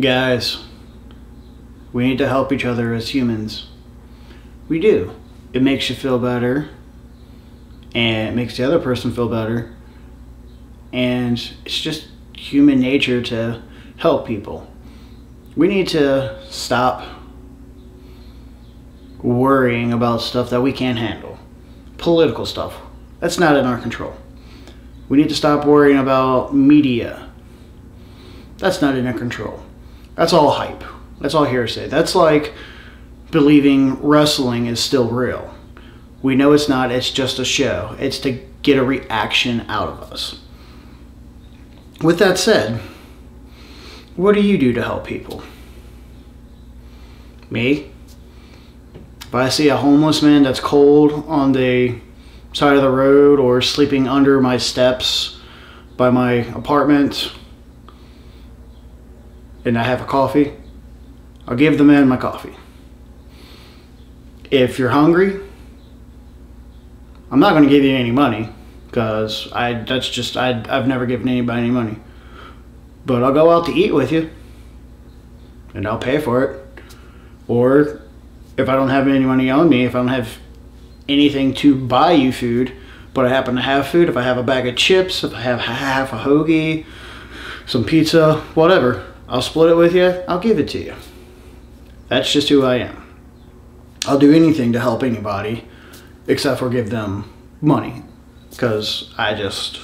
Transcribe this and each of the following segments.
Guys, we need to help each other as humans. We do. It makes you feel better, and it makes the other person feel better, and it's just human nature to help people. We need to stop worrying about stuff that we can't handle. Political stuff. That's not in our control. We need to stop worrying about media. That's not in our control. That's all hype. That's all hearsay. That's like believing wrestling is still real. We know it's not, it's just a show. It's to get a reaction out of us. With that said, what do you do to help people? Me? If I see a homeless man that's cold on the side of the road or sleeping under my steps by my apartment and I have a coffee, I'll give the man my coffee. If you're hungry, I'm not going to give you any money because I that's just I I've never given anybody any money. But I'll go out to eat with you and I'll pay for it. Or if I don't have any money on me, if I don't have anything to buy you food, but I happen to have food, if I have a bag of chips, if I have half a hoagie, some pizza, whatever, I'll split it with you, I'll give it to you. That's just who I am. I'll do anything to help anybody except for give them money because I just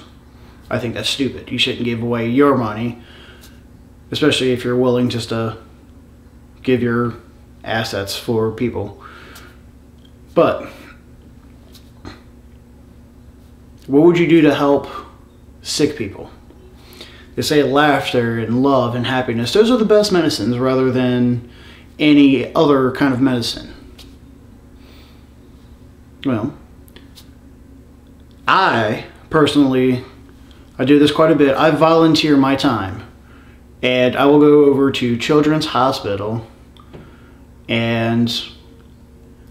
I think that's stupid. You shouldn't give away your money, especially if you're willing just to give your assets for people. But what would you do to help sick people? They say laughter and love and happiness, those are the best medicines rather than any other kind of medicine. Well, I personally, I do this quite a bit. I volunteer my time and I will go over to Children's Hospital and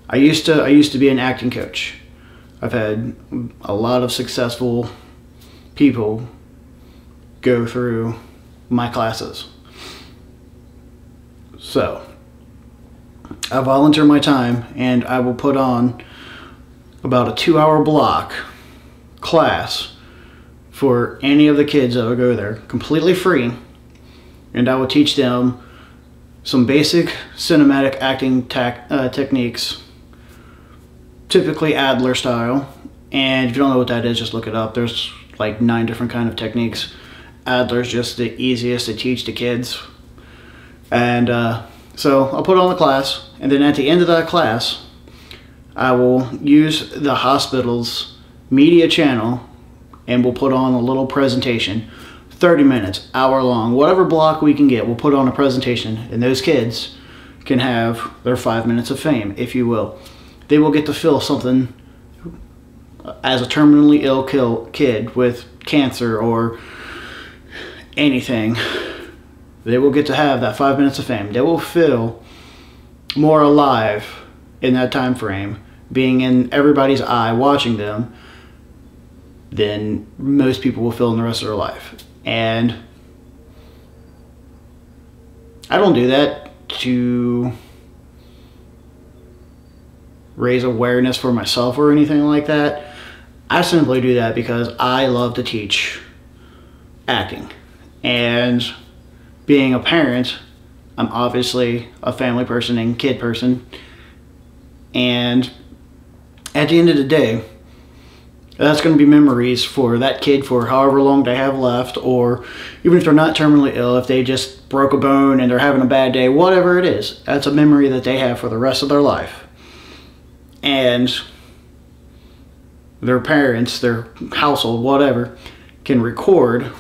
I used to I used to be an acting coach. I've had a lot of successful people go through my classes. So, I volunteer my time and I will put on about a two hour block class for any of the kids that will go there completely free. And I will teach them some basic cinematic acting uh, techniques typically Adler style. And if you don't know what that is just look it up. There's like nine different kind of techniques Adler's just the easiest to teach to kids. And uh, so I'll put on the class and then at the end of that class I will use the hospital's media channel and we'll put on a little presentation 30 minutes hour long whatever block we can get we'll put on a presentation and those kids can have their five minutes of fame if you will. They will get to feel something as a terminally ill kill kid with cancer or anything they will get to have that five minutes of fame they will feel more alive in that time frame being in everybody's eye watching them than most people will feel in the rest of their life. And I don't do that to raise awareness for myself or anything like that. I simply do that because I love to teach acting. And being a parent, I'm obviously a family person and kid person. And at the end of the day, that's going to be memories for that kid for however long they have left, or even if they're not terminally ill, if they just broke a bone and they're having a bad day, whatever it is, that's a memory that they have for the rest of their life. And their parents, their household, whatever, can record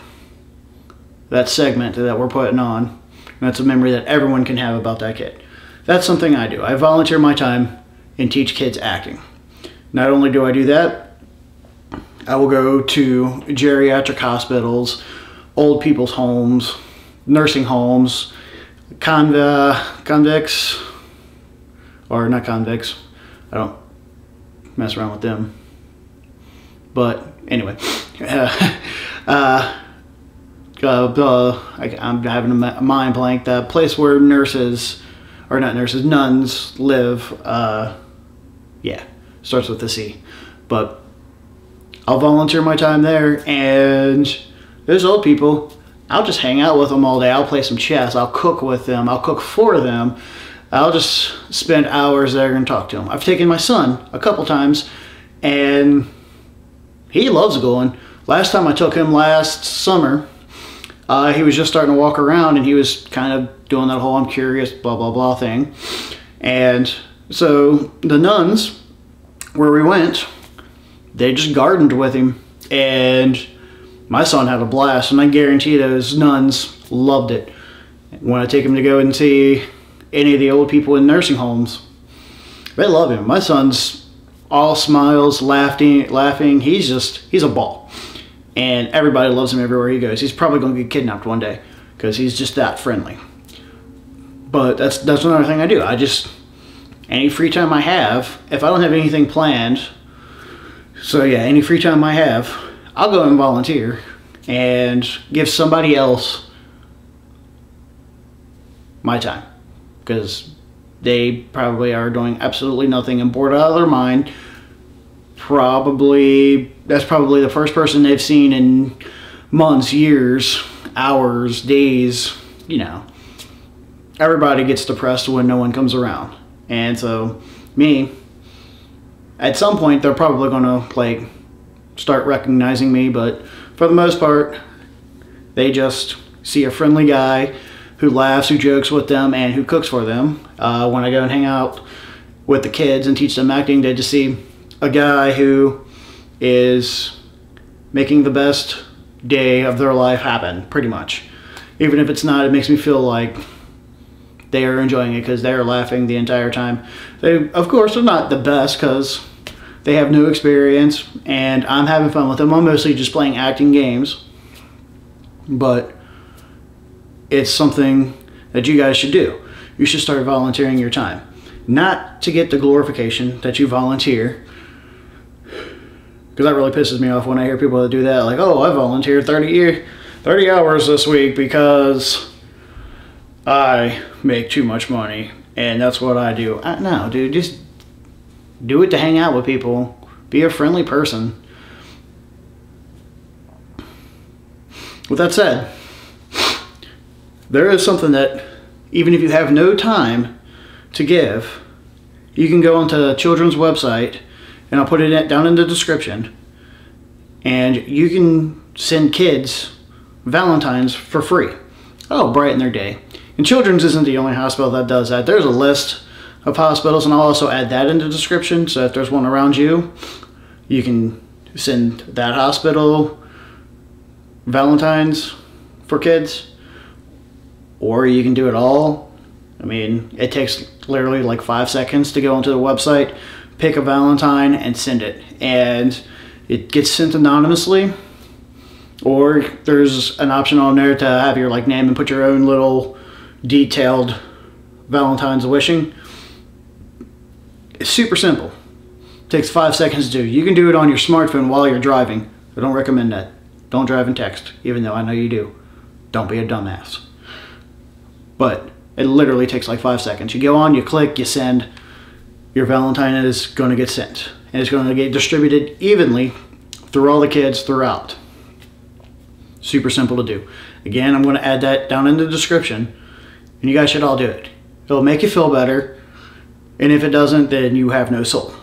that segment that we're putting on. That's a memory that everyone can have about that kid. That's something I do. I volunteer my time and teach kids acting. Not only do I do that, I will go to geriatric hospitals, old people's homes, nursing homes, conv convicts, or not convicts. I don't mess around with them. But anyway, uh, uh, uh, I, I'm having a mind blank. The place where nurses, or not nurses, nuns live. Uh, yeah, starts with the C. But I'll volunteer my time there, and those old people, I'll just hang out with them all day. I'll play some chess. I'll cook with them. I'll cook for them. I'll just spend hours there and talk to them. I've taken my son a couple times, and he loves going. Last time I took him last summer, uh, he was just starting to walk around and he was kind of doing that whole I'm curious, blah, blah, blah thing. And so the nuns, where we went, they just gardened with him. And my son had a blast. And I guarantee those nuns loved it. When I take him to go and see any of the old people in nursing homes, they love him. My son's all smiles, laughing, laughing. He's just, he's a ball and everybody loves him everywhere he goes. He's probably going to get kidnapped one day because he's just that friendly. But that's that's another thing I do. I just any free time I have, if I don't have anything planned, so yeah, any free time I have, I'll go and volunteer and give somebody else my time because they probably are doing absolutely nothing and bored out of their mind probably that's probably the first person they've seen in months, years, hours, days, you know. Everybody gets depressed when no one comes around. And so me at some point they're probably going to like start recognizing me, but for the most part they just see a friendly guy who laughs, who jokes with them, and who cooks for them. Uh, when I go and hang out with the kids and teach them acting, they just see a guy who is making the best day of their life happen, pretty much. Even if it's not, it makes me feel like they are enjoying it because they are laughing the entire time. They, of course, are not the best because they have no experience, and I'm having fun with them. I'm mostly just playing acting games, but it's something that you guys should do. You should start volunteering your time. Not to get the glorification that you volunteer, because that really pisses me off when I hear people that do that. Like, oh, I volunteered 30 year, 30 hours this week because I make too much money and that's what I do. I, no, dude, just do it to hang out with people. Be a friendly person. With that said, there is something that even if you have no time to give, you can go onto the children's website and I'll put it down in the description. And you can send kids Valentine's for free. Oh, brighten their day. And Children's isn't the only hospital that does that. There's a list of hospitals, and I'll also add that in the description. So if there's one around you, you can send that hospital Valentine's for kids, or you can do it all. I mean, it takes literally like five seconds to go onto the website, pick a Valentine and send it. And it gets sent anonymously or there's an option on there to have your like name and put your own little detailed Valentine's wishing. It's super simple. It takes five seconds to do. You can do it on your smartphone while you're driving. I don't recommend that. Don't drive and text, even though I know you do. Don't be a dumbass. But it literally takes like five seconds. You go on, you click, you send, your Valentine is going to get sent. And it's going to get distributed evenly through all the kids throughout. Super simple to do. Again, I'm going to add that down in the description. And you guys should all do it. It'll make you feel better. And if it doesn't, then you have no soul.